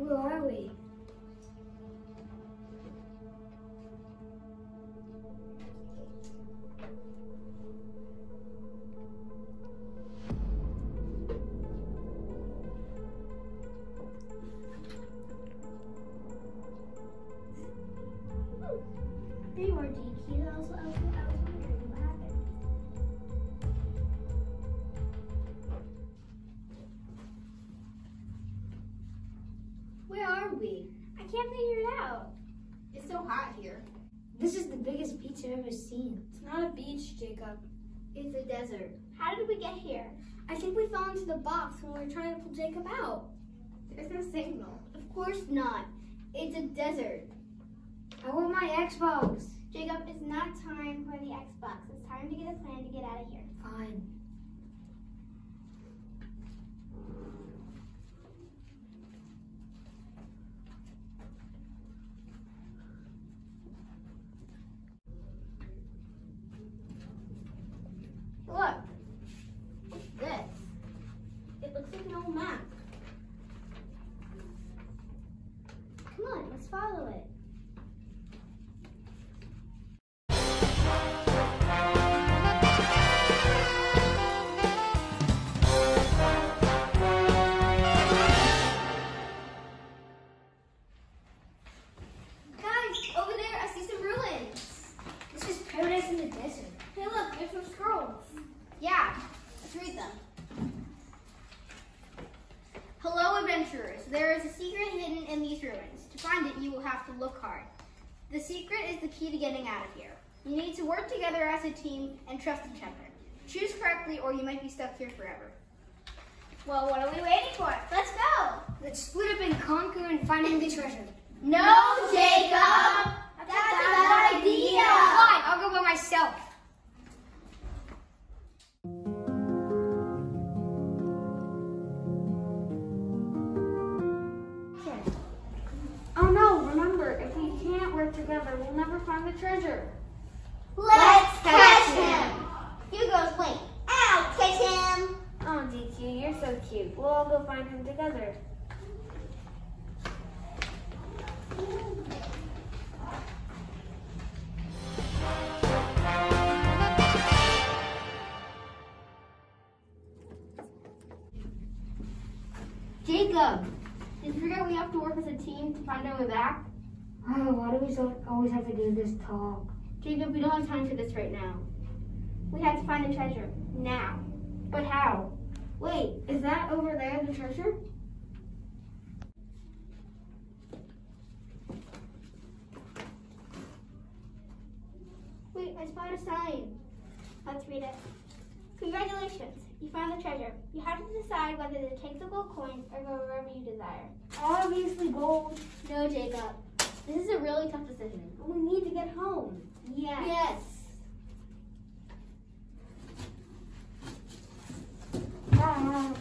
Where are we? We? I can't figure it out. It's so hot here. This is the biggest beach I've ever seen. It's not a beach, Jacob. It's a desert. How did we get here? I think we fell into the box when we were trying to pull Jacob out. There's no signal. Of course not. It's a desert. I want my Xbox. Jacob, it's not time for the Xbox. It's time to get a plan to get out of here. Fine. Let's follow it. There is a secret hidden in these ruins. To find it, you will have to look hard. The secret is the key to getting out of here. You need to work together as a team and trust each other. Choose correctly, or you might be stuck here forever. Well, what are we waiting for? Let's go! Let's split up and conquer and finding the treasure. No, Jacob! Together, we'll never find the treasure. Let's catch him! Hugo's wait. I'll catch him! Oh, DQ, you're so cute. We'll all go find him together. Jacob, did you forget we have to work as a team to find our way back? Oh, why do we so always have to do this talk? Jacob, we don't have time for this right now. We have to find the treasure. Now. But how? Wait, is that over there the treasure? Wait, I spot a sign. Let's read it. Congratulations, you found the treasure. You have to decide whether to take the gold coins or go wherever you desire. Obviously gold. No, Jacob. This is a really tough decision. We need to get home. Yes. Yes. Ah.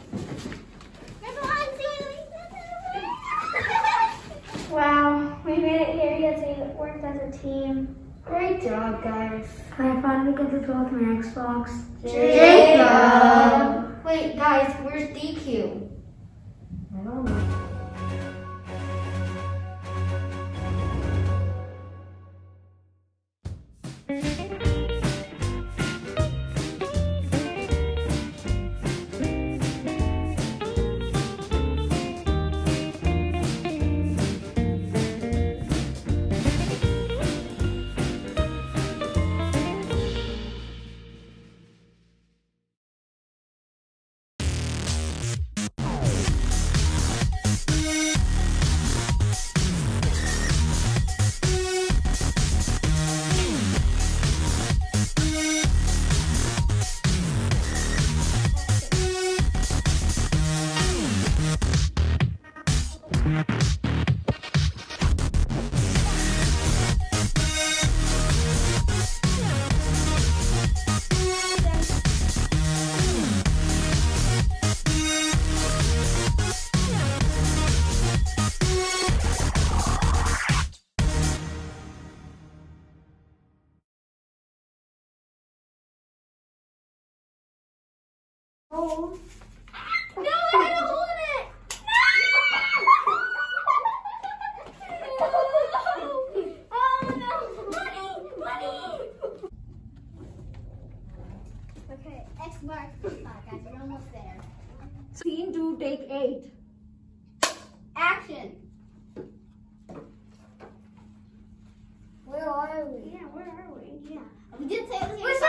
Wow, we made it here because we worked as a team. Great job, guys. Can I finally get to talk my Xbox? Jacob! Wait, guys, where's DQ? I don't know. No, I had a hole in it. No. Oh no, money, money. Okay, X marks the spot, guys. We're almost there. scene two, take eight. Action. Where are we? Yeah, where are we? Yeah. We did say it was